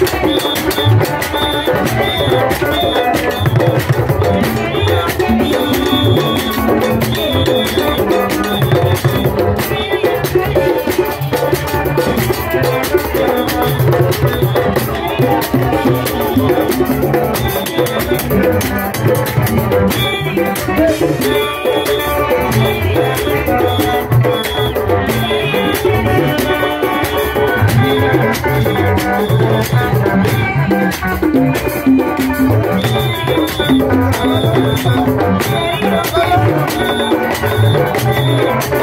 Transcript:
Yeah.